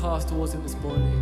hearts towards Him this morning.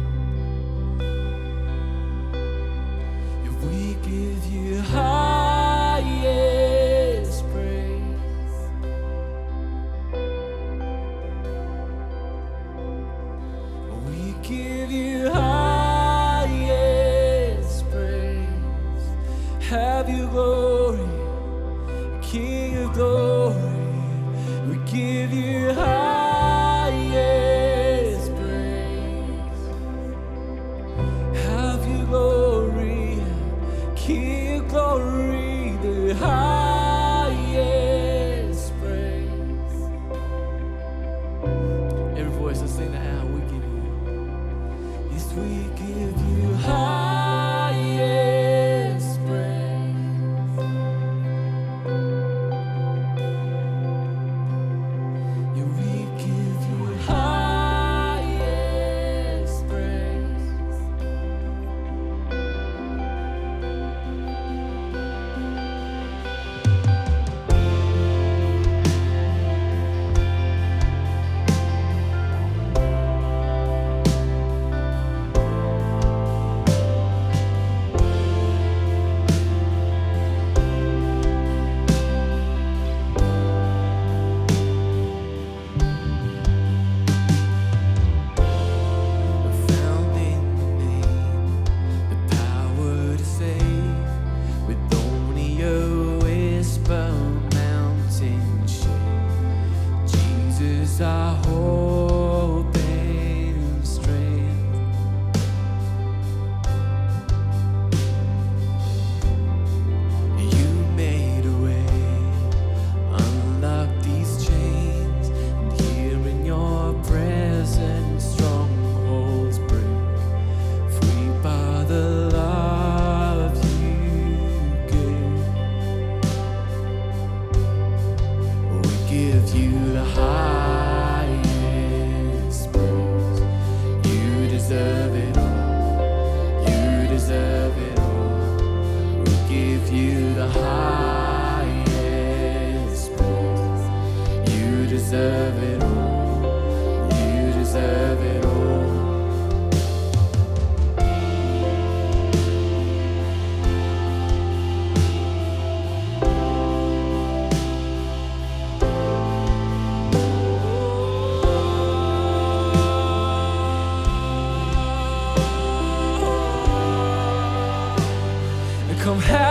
Have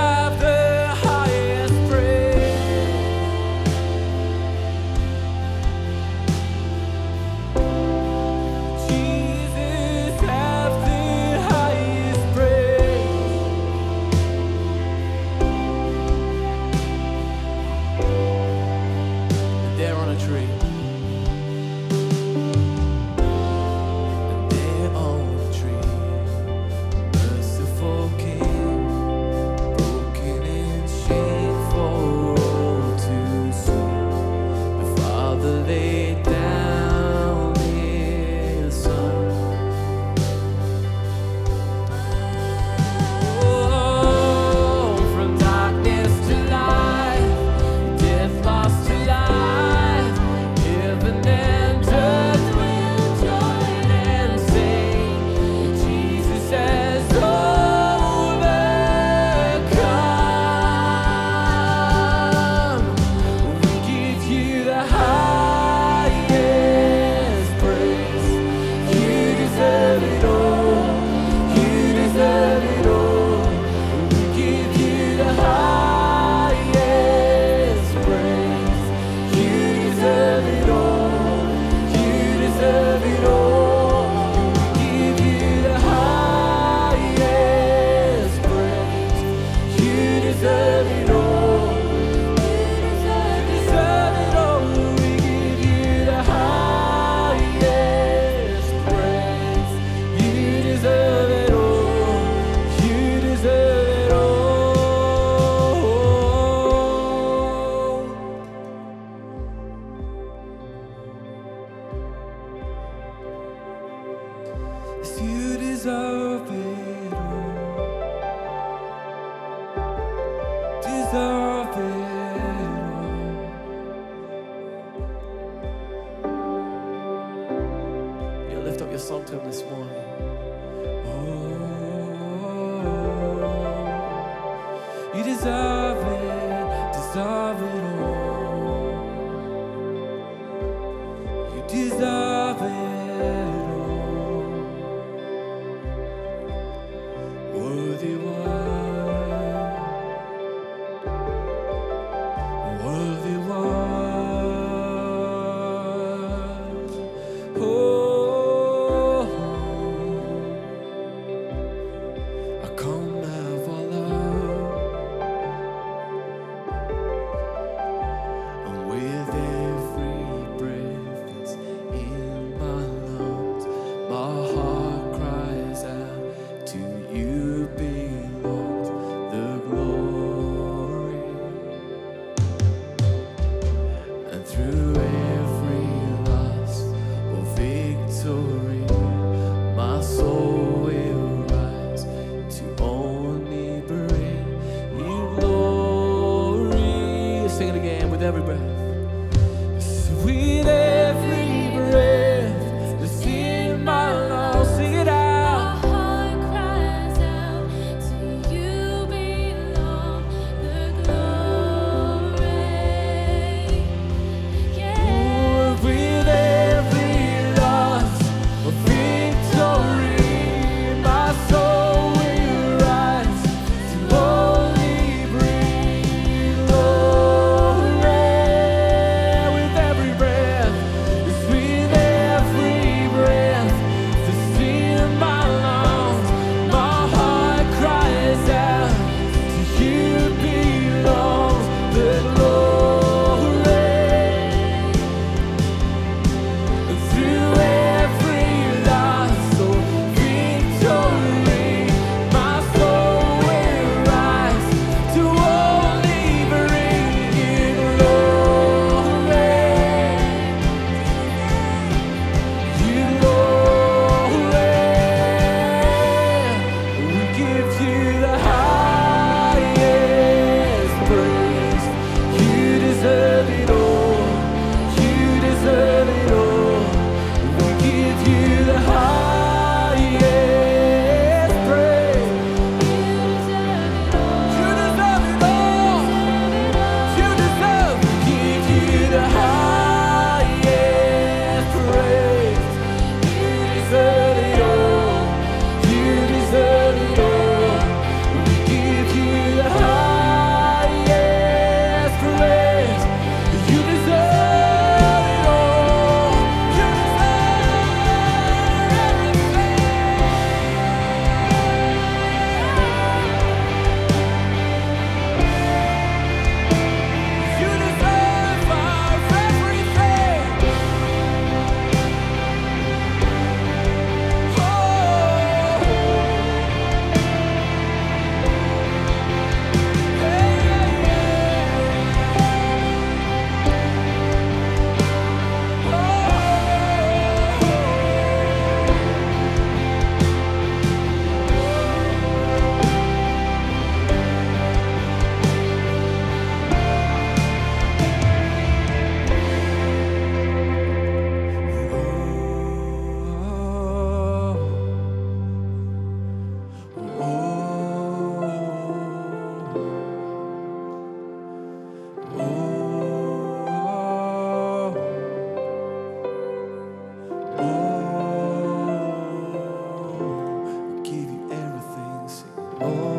everything,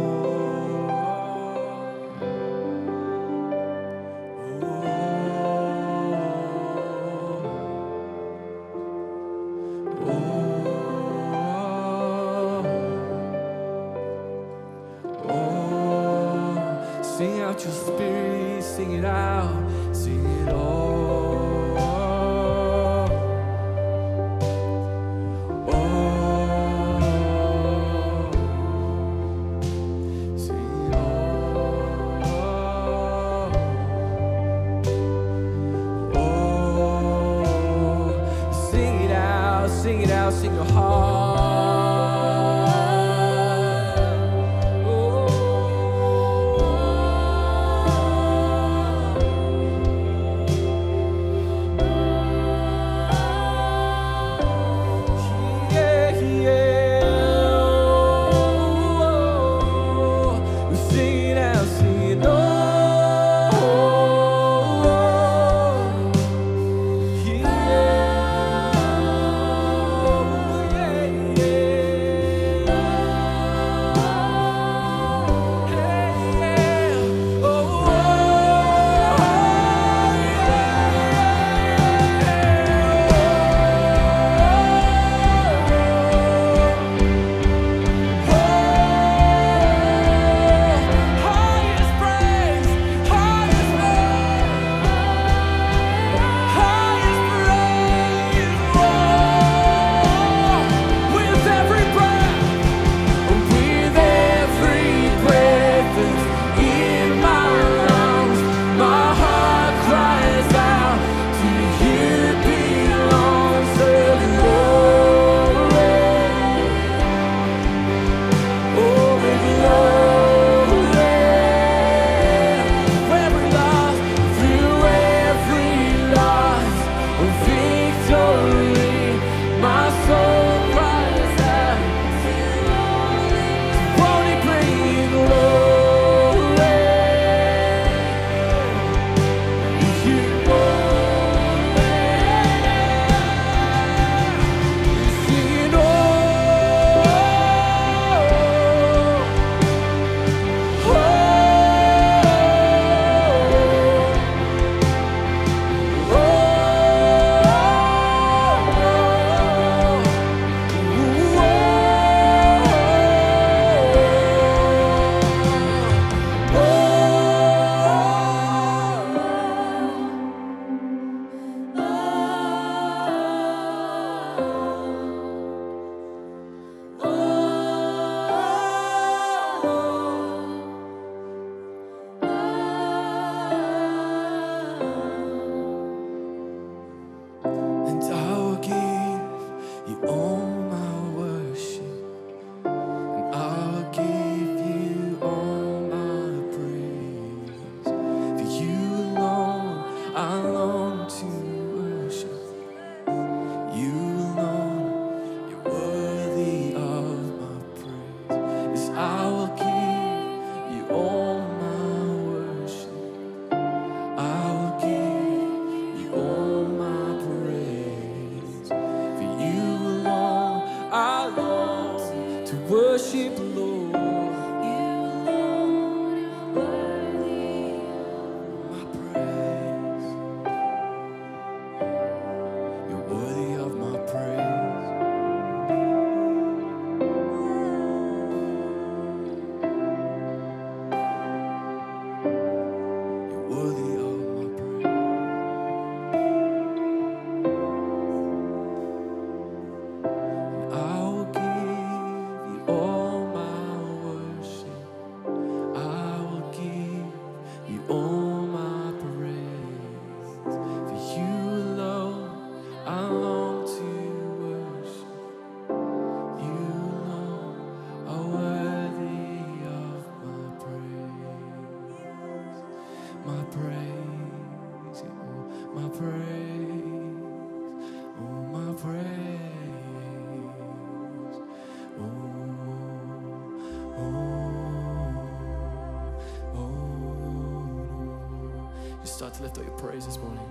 To lift up your praise this morning.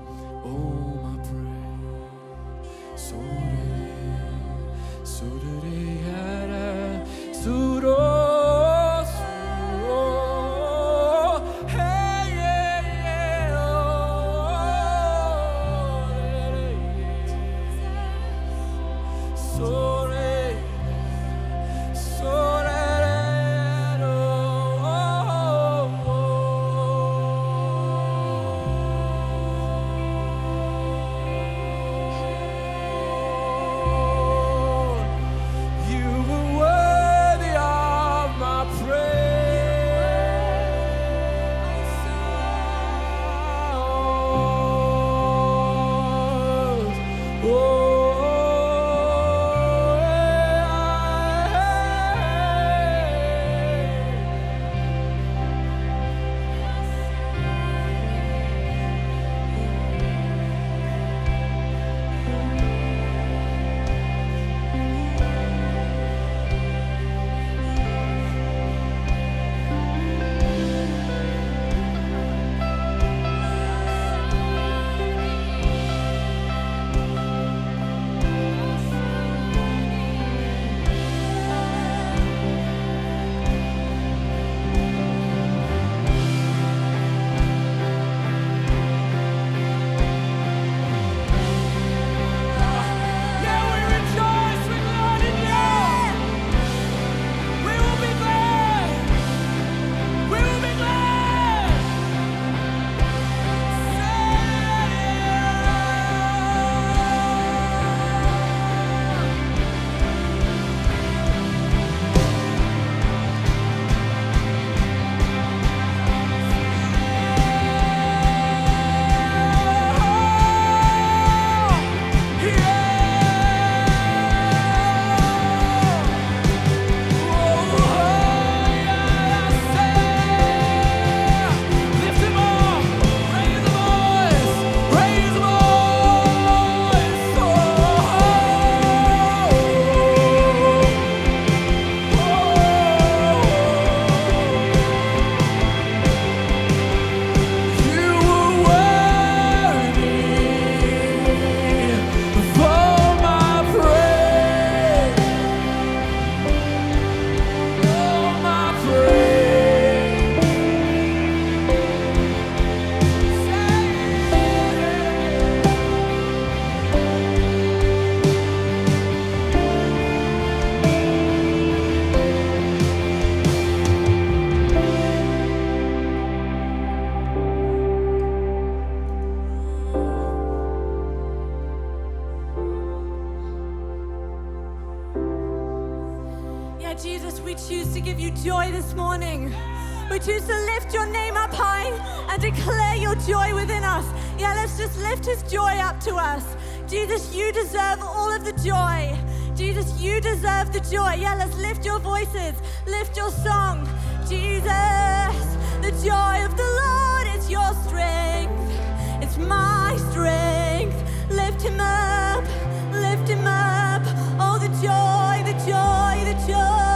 We choose to lift your name up high and declare your joy within us. Yeah, let's just lift his joy up to us. Jesus, you deserve all of the joy. Jesus, you deserve the joy. Yeah, let's lift your voices, lift your song. Jesus, the joy of the Lord is your strength. It's my strength. Lift him up, lift him up. Oh, the joy, the joy, the joy.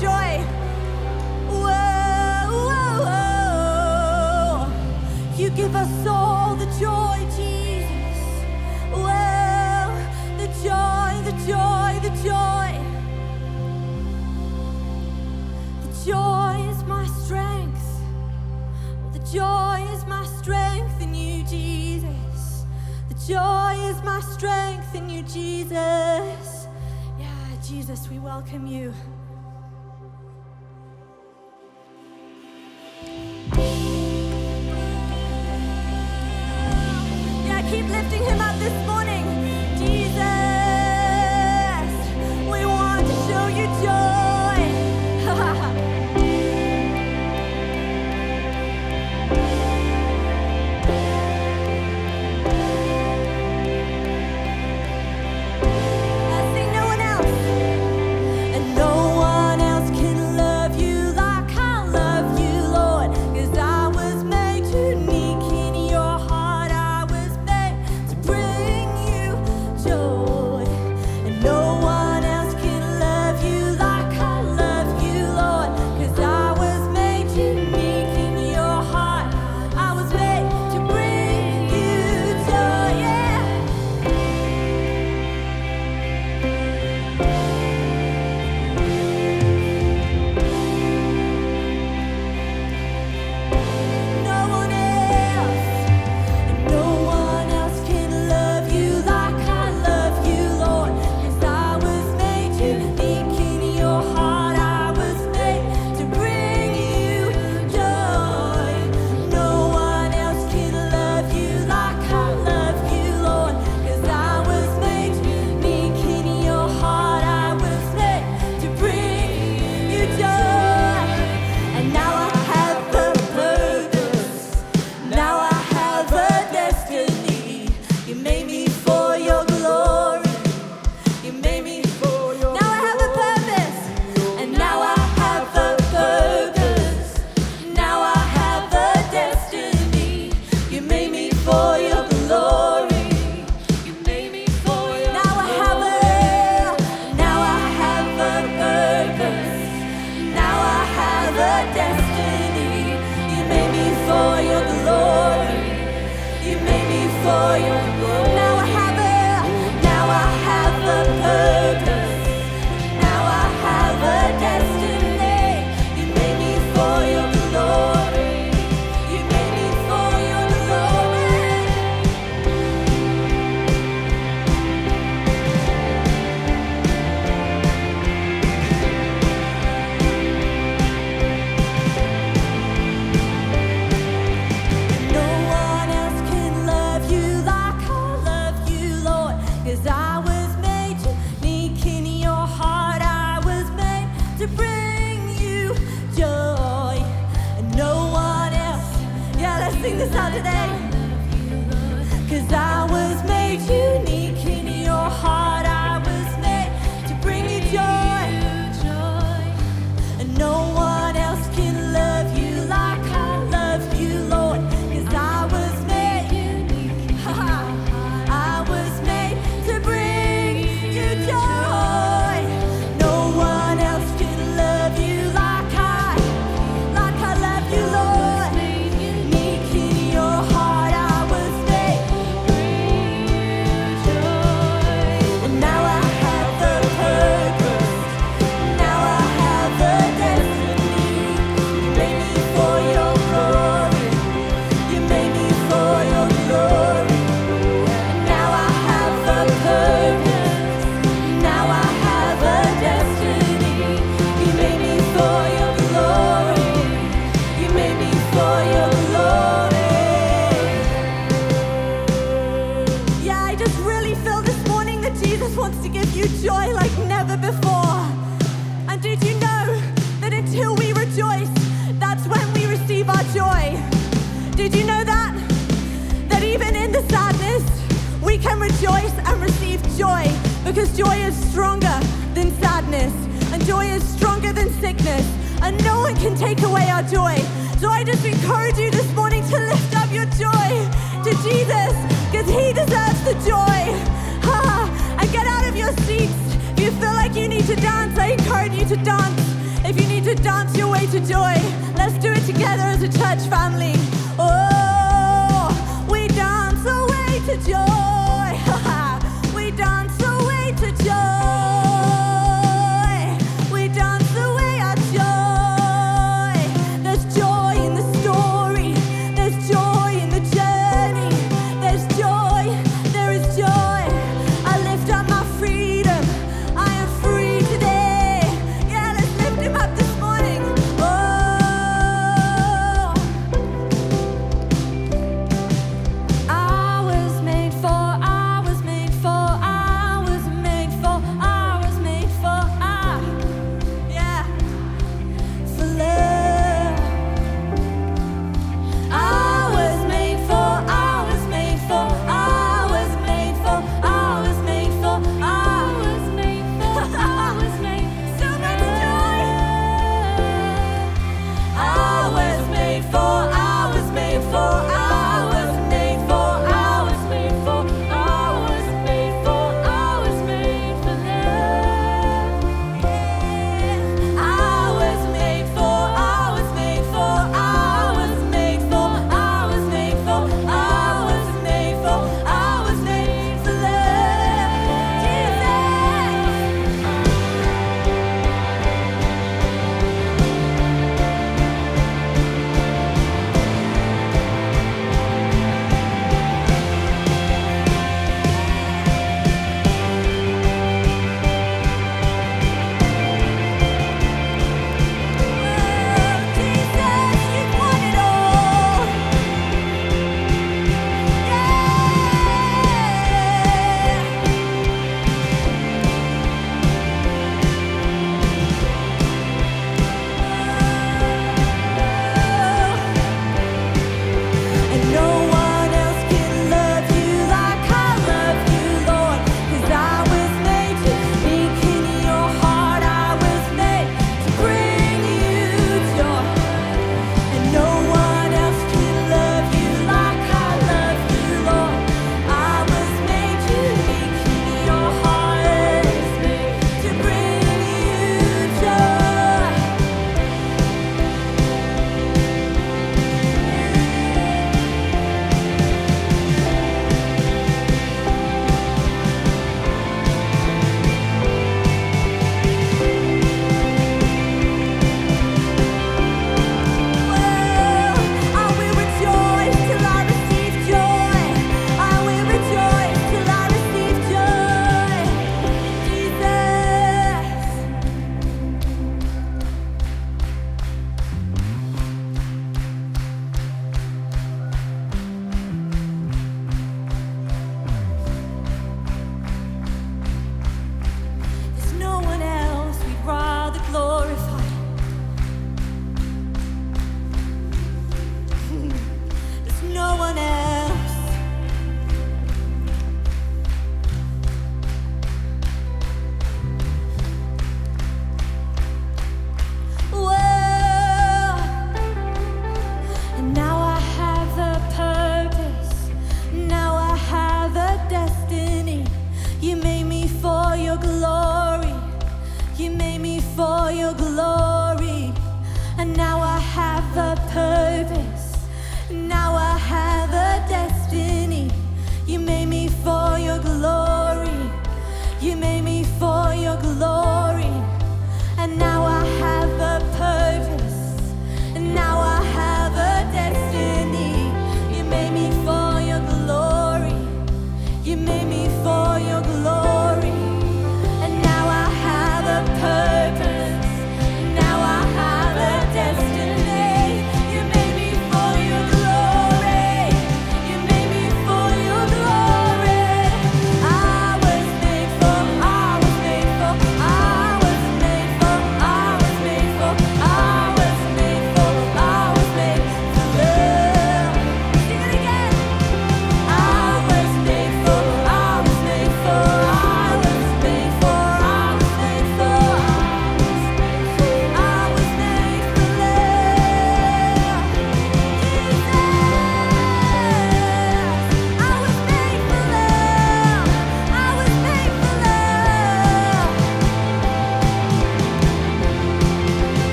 joy. Whoa, whoa, whoa. You give us all the joy, Jesus. Whoa, the joy, the joy, the joy. The joy is my strength. The joy is my strength in you, Jesus. The joy is my strength in you, Jesus. Yeah, Jesus, we welcome you. lifting him up this morning.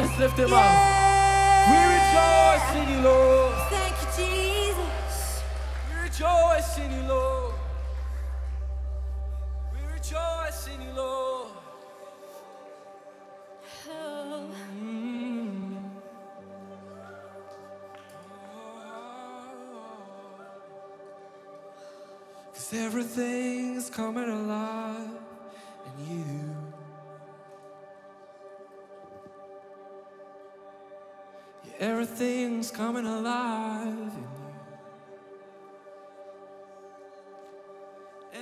Let's lift him up. We rejoice in you, Lord. Thank you, Jesus. We rejoice in you, Lord. We rejoice in you, Lord. Oh. Cause everything's coming alive in you. Everything's coming alive in you.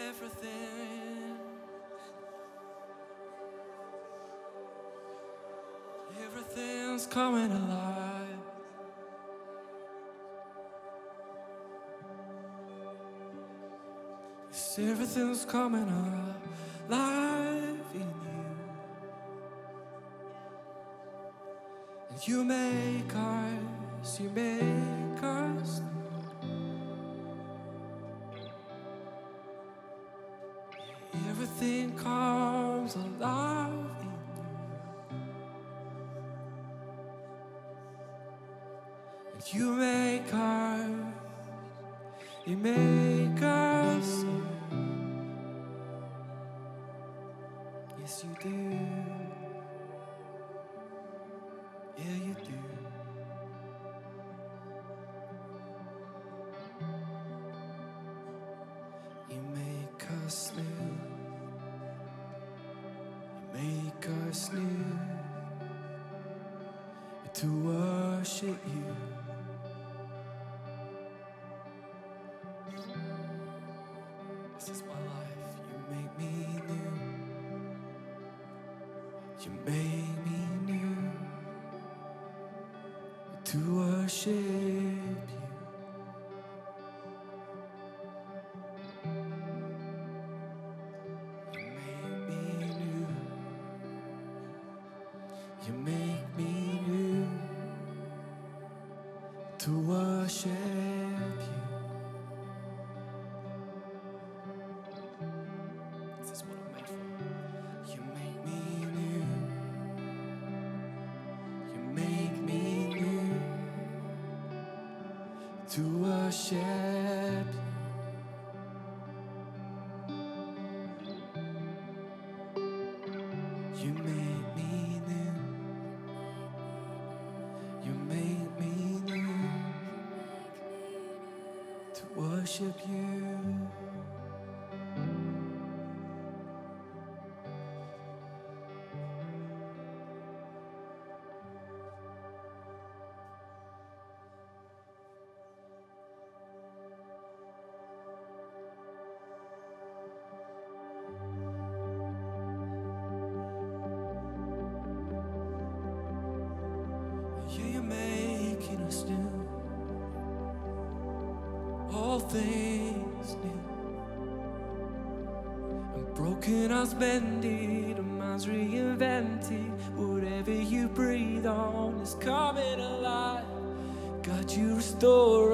Everything. Everything's coming alive. Yes, everything's coming alive you make us, you make us. Everything comes alive in you. And you make us, you make us. Yes, you do. To worship you. You make me new. You make me new to worship you. Things new. And broken us bended, and minds reinvented. Whatever you breathe on is coming alive. God, you restore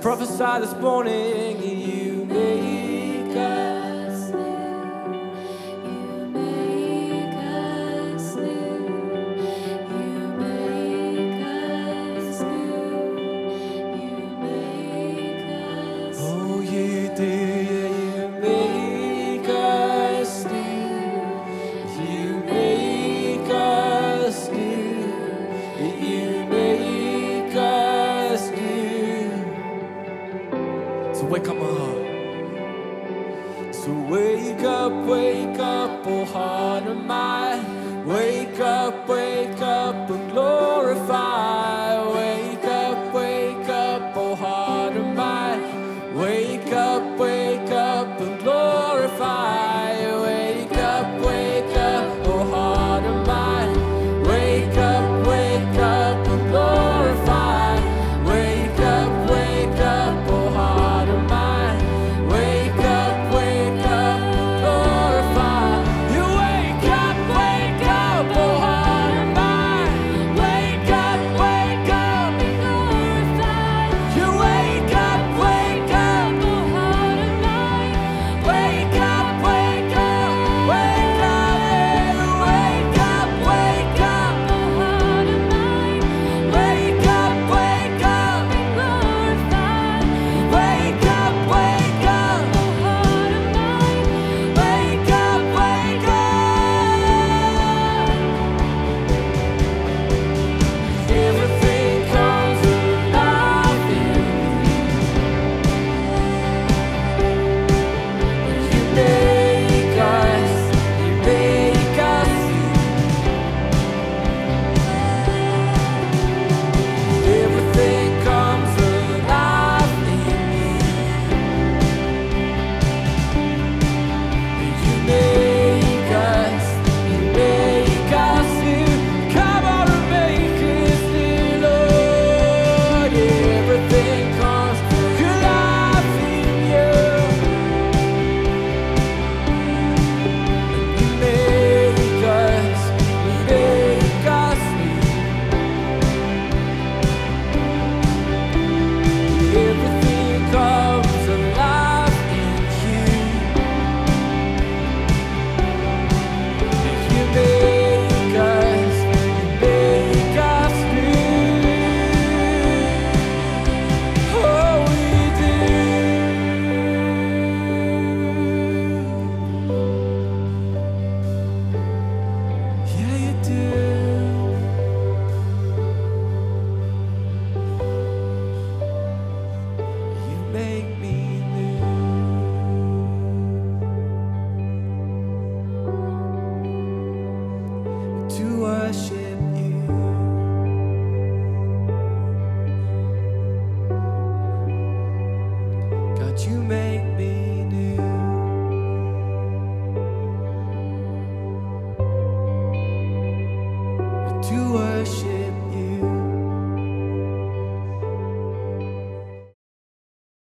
Prophesy this morning.